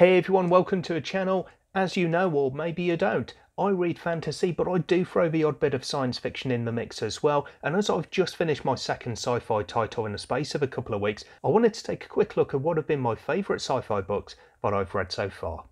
Hey everyone, welcome to a channel. As you know, or maybe you don't, I read fantasy, but I do throw the odd bit of science fiction in the mix as well. And as I've just finished my second sci fi title in the space of a couple of weeks, I wanted to take a quick look at what have been my favourite sci fi books that I've read so far.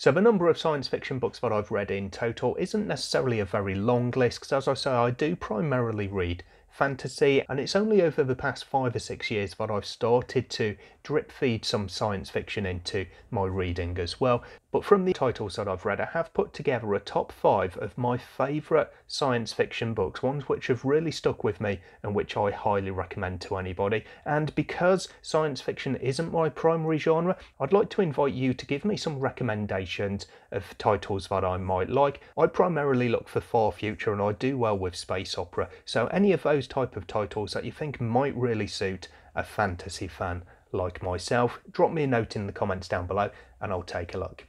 So the number of science fiction books that I've read in total isn't necessarily a very long list because as I say I do primarily read fantasy and it's only over the past five or six years that I've started to drip feed some science fiction into my reading as well. But from the titles that I've read, I have put together a top five of my favourite science fiction books, ones which have really stuck with me and which I highly recommend to anybody. And because science fiction isn't my primary genre, I'd like to invite you to give me some recommendations of titles that I might like. I primarily look for far future and I do well with space opera, so any of those type of titles that you think might really suit a fantasy fan like myself, drop me a note in the comments down below and I'll take a look.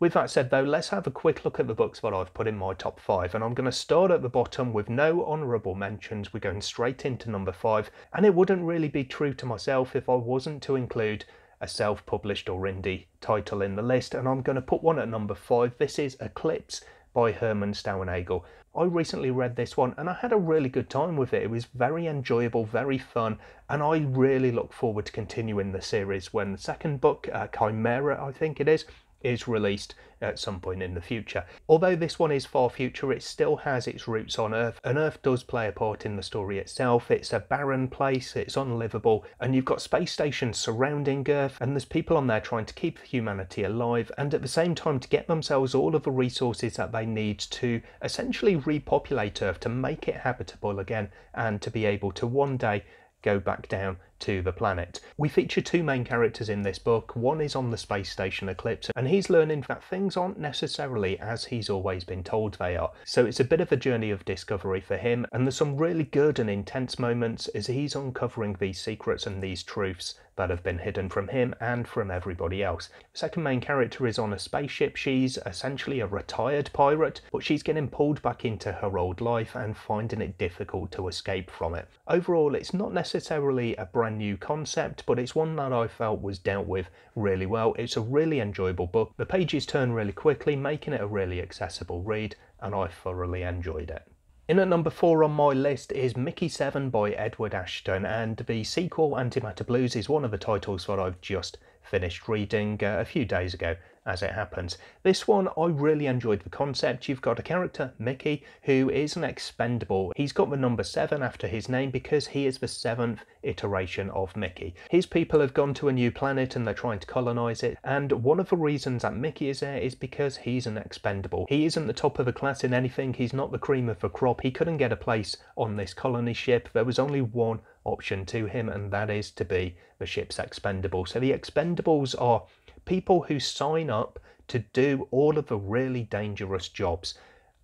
With that said though, let's have a quick look at the books that I've put in my top five and I'm going to start at the bottom with no honourable mentions. We're going straight into number five and it wouldn't really be true to myself if I wasn't to include a self-published or indie title in the list and I'm going to put one at number five. This is Eclipse by Herman Steuernagel. I recently read this one and I had a really good time with it. It was very enjoyable, very fun, and I really look forward to continuing the series when the second book, uh, Chimera, I think it is, is released at some point in the future. Although this one is far future, it still has its roots on Earth, and Earth does play a part in the story itself. It's a barren place, it's unlivable, and you've got space stations surrounding Earth, and there's people on there trying to keep humanity alive, and at the same time to get themselves all of the resources that they need to essentially repopulate Earth, to make it habitable again, and to be able to one day go back down to the planet. We feature two main characters in this book. One is on the space station Eclipse, and he's learning that things aren't necessarily as he's always been told they are. So it's a bit of a journey of discovery for him, and there's some really good and intense moments as he's uncovering these secrets and these truths that have been hidden from him and from everybody else. The second main character is on a spaceship. She's essentially a retired pirate, but she's getting pulled back into her old life and finding it difficult to escape from it. Overall, it's not necessarily a brand new concept, but it's one that I felt was dealt with really well. It's a really enjoyable book. The pages turn really quickly, making it a really accessible read, and I thoroughly enjoyed it. In at number four on my list is Mickey 7 by Edward Ashton, and the sequel Antimatter Blues is one of the titles that I've just finished reading uh, a few days ago as it happens. This one, I really enjoyed the concept. You've got a character, Mickey, who is an expendable. He's got the number seven after his name because he is the seventh iteration of Mickey. His people have gone to a new planet and they're trying to colonize it. And one of the reasons that Mickey is there is because he's an expendable. He isn't the top of the class in anything. He's not the cream of the crop. He couldn't get a place on this colony ship. There was only one option to him, and that is to be the ship's expendable. So the expendables are people who sign up to do all of the really dangerous jobs.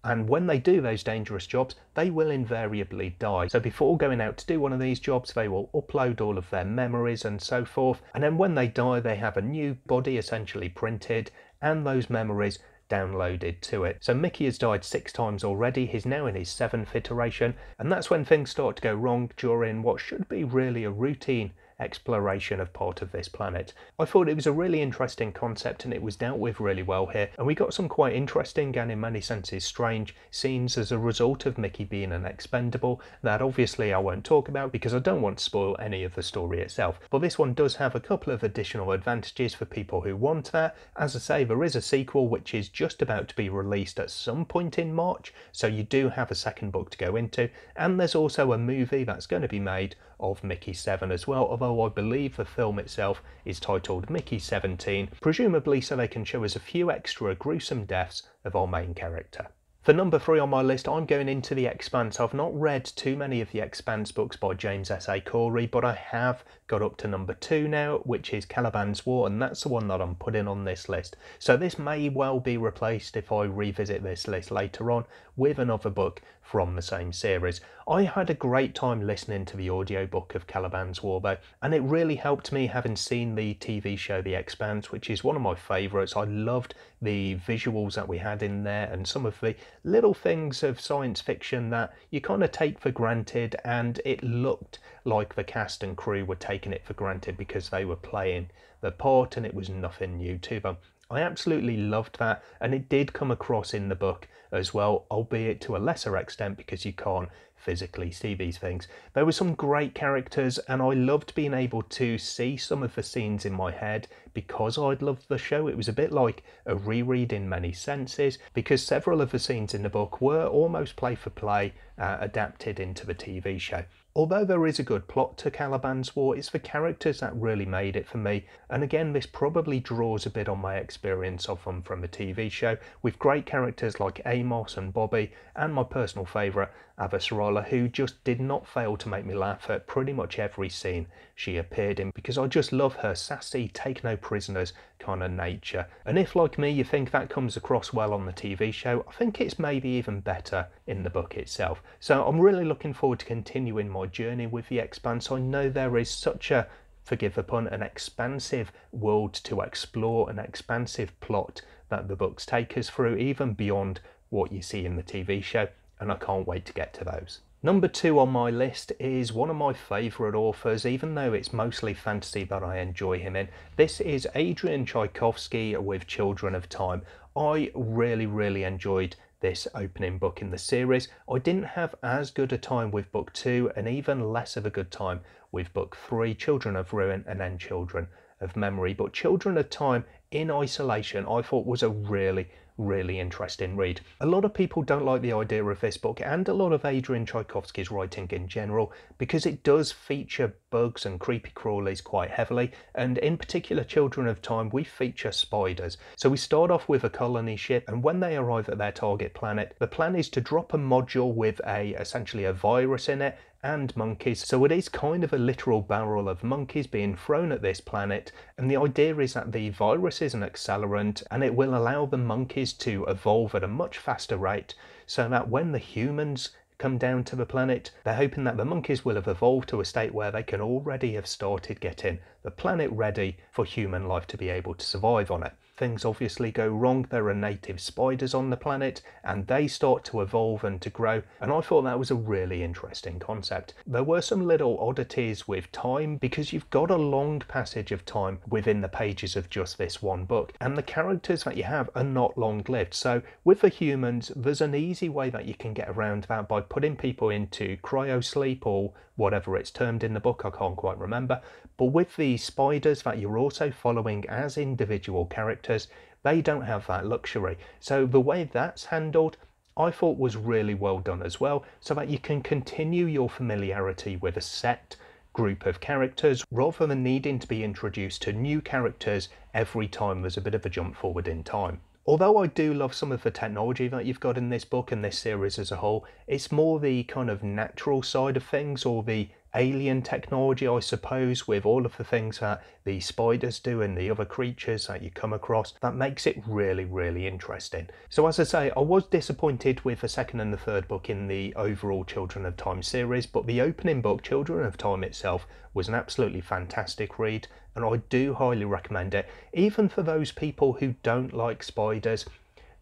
And when they do those dangerous jobs, they will invariably die. So before going out to do one of these jobs, they will upload all of their memories and so forth. And then when they die, they have a new body essentially printed and those memories downloaded to it. So Mickey has died six times already, he's now in his seventh iteration, and that's when things start to go wrong during what should be really a routine exploration of part of this planet. I thought it was a really interesting concept and it was dealt with really well here, and we got some quite interesting and in many senses strange scenes as a result of Mickey being an expendable that obviously I won't talk about because I don't want to spoil any of the story itself. But this one does have a couple of additional advantages for people who want that. As I say, there is a sequel which is just about to be released at some point in March, so you do have a second book to go into, and there's also a movie that's going to be made of Mickey 7 as well, although I believe the film itself is titled Mickey 17, presumably so they can show us a few extra gruesome deaths of our main character. For number three on my list, I'm going into The Expanse. I've not read too many of The Expanse books by James S.A. Corey, but I have got up to number two now, which is Caliban's War, and that's the one that I'm putting on this list. So this may well be replaced if I revisit this list later on with another book from the same series. I had a great time listening to the audiobook of Caliban's War though, and it really helped me having seen the TV show The Expanse, which is one of my favourites. I loved the visuals that we had in there and some of the little things of science fiction that you kind of take for granted, and it looked like the cast and crew were taking it for granted because they were playing the part and it was nothing new to them. I absolutely loved that, and it did come across in the book as well, albeit to a lesser extent because you can't physically see these things. There were some great characters, and I loved being able to see some of the scenes in my head because I'd loved the show. It was a bit like a reread in many senses because several of the scenes in the book were almost play for play uh, adapted into the TV show. Although there is a good plot to Caliban's War, it's the characters that really made it for me. And again, this probably draws a bit on my experience of them from the TV show, with great characters like Amos and Bobbie, and my personal favourite, Avasarala, who just did not fail to make me laugh at pretty much every scene she appeared in, because I just love her sassy, take no prisoners kind of nature. And if, like me, you think that comes across well on the TV show, I think it's maybe even better in the book itself. So I'm really looking forward to continuing my journey with The Expanse. I know there is such a forgive the pun, an expansive world to explore, an expansive plot that the books take us through, even beyond what you see in the TV show, and I can't wait to get to those. Number two on my list is one of my favourite authors, even though it's mostly fantasy that I enjoy him in. This is Adrian Tchaikovsky with Children of Time. I really, really enjoyed this opening book in the series. I didn't have as good a time with book two, and even less of a good time with book three, Children of Ruin, and then Children of Memory. But Children of Time in isolation, I thought was a really, really interesting read. A lot of people don't like the idea of this book and a lot of Adrian Tchaikovsky's writing in general because it does feature bugs and creepy crawlies quite heavily and in particular Children of Time we feature spiders. So we start off with a colony ship and when they arrive at their target planet the plan is to drop a module with a essentially a virus in it and monkeys. So it is kind of a literal barrel of monkeys being thrown at this planet. And the idea is that the virus is an accelerant and it will allow the monkeys to evolve at a much faster rate so that when the humans come down to the planet, they're hoping that the monkeys will have evolved to a state where they can already have started getting the planet ready for human life to be able to survive on it things obviously go wrong. There are native spiders on the planet and they start to evolve and to grow. And I thought that was a really interesting concept. There were some little oddities with time because you've got a long passage of time within the pages of just this one book. And the characters that you have are not long lived. So with the humans, there's an easy way that you can get around that by putting people into cryo sleep or whatever it's termed in the book, I can't quite remember. But with the spiders that you're also following as individual characters, they don't have that luxury. So the way that's handled, I thought was really well done as well, so that you can continue your familiarity with a set group of characters rather than needing to be introduced to new characters every time there's a bit of a jump forward in time. Although I do love some of the technology that you've got in this book and this series as a whole, it's more the kind of natural side of things or the alien technology, I suppose, with all of the things that the spiders do and the other creatures that you come across, that makes it really, really interesting. So, as I say, I was disappointed with the second and the third book in the overall Children of Time series, but the opening book, Children of Time itself, was an absolutely fantastic read, and I do highly recommend it, even for those people who don't like spiders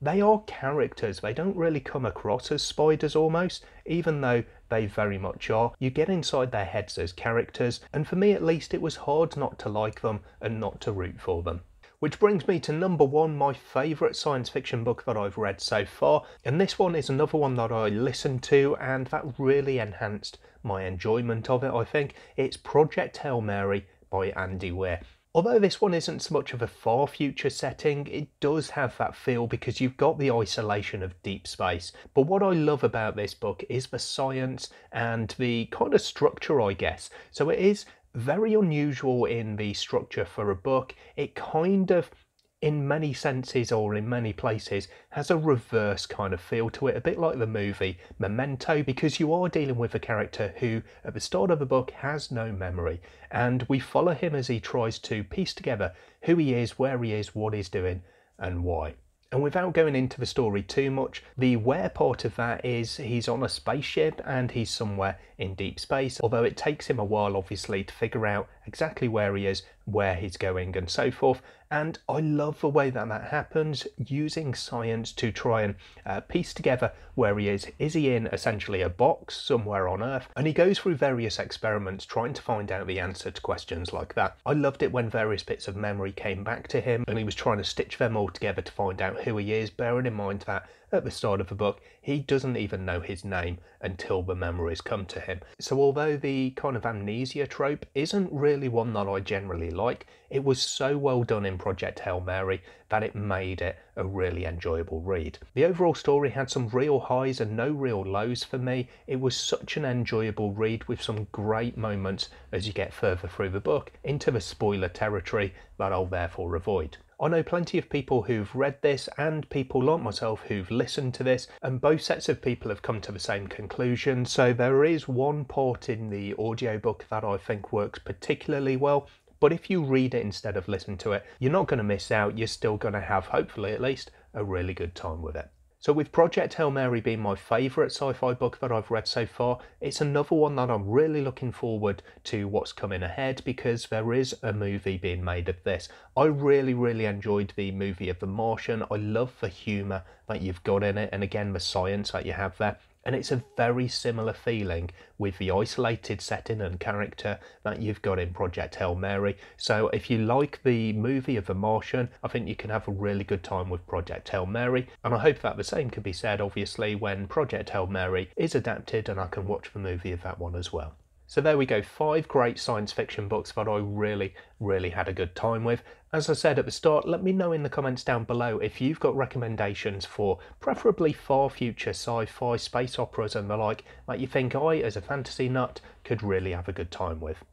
they are characters. They don't really come across as spiders almost, even though they very much are. You get inside their heads as characters, and for me at least, it was hard not to like them and not to root for them. Which brings me to number one, my favourite science fiction book that I've read so far. And this one is another one that I listened to, and that really enhanced my enjoyment of it, I think. It's Project Hail Mary by Andy Weir. Although this one isn't so much of a far future setting, it does have that feel because you've got the isolation of deep space. But what I love about this book is the science and the kind of structure, I guess. So it is very unusual in the structure for a book. It kind of in many senses or in many places has a reverse kind of feel to it, a bit like the movie Memento, because you are dealing with a character who, at the start of the book, has no memory, and we follow him as he tries to piece together who he is, where he is, what he's doing, and why. And without going into the story too much, the where part of that is he's on a spaceship and he's somewhere in deep space, although it takes him a while obviously to figure out exactly where he is, where he's going, and so forth. And I love the way that that happens, using science to try and uh, piece together where he is. Is he in essentially a box somewhere on Earth? And he goes through various experiments trying to find out the answer to questions like that. I loved it when various bits of memory came back to him and he was trying to stitch them all together to find out who he is, bearing in mind that at the start of the book, he doesn't even know his name until the memories come to him. So, although the kind of amnesia trope isn't really one that I generally like, it was so well done in Project Hail Mary that it made it a really enjoyable read. The overall story had some real highs and no real lows for me. It was such an enjoyable read with some great moments as you get further through the book into the spoiler territory that I'll therefore avoid. I know plenty of people who've read this and people like myself who've listened to this, and both sets of people have come to the same conclusion. So there is one part in the audiobook that I think works particularly well. But if you read it instead of listen to it, you're not going to miss out. You're still going to have, hopefully at least, a really good time with it. So with Project Hail Mary being my favourite sci-fi book that I've read so far, it's another one that I'm really looking forward to what's coming ahead because there is a movie being made of this. I really, really enjoyed the movie of The Martian. I love the humour that you've got in it and again the science that you have there and it's a very similar feeling with the isolated setting and character that you've got in Project Hail Mary. So if you like the movie of The Martian, I think you can have a really good time with Project Hail Mary. And I hope that the same can be said, obviously, when Project Hail Mary is adapted and I can watch the movie of that one as well. So there we go, five great science fiction books that I really, really had a good time with. As I said at the start, let me know in the comments down below if you've got recommendations for preferably far future sci-fi, space operas and the like that you think I, as a fantasy nut, could really have a good time with.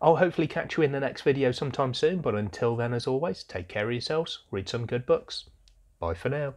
I'll hopefully catch you in the next video sometime soon, but until then, as always, take care of yourselves, read some good books. Bye for now.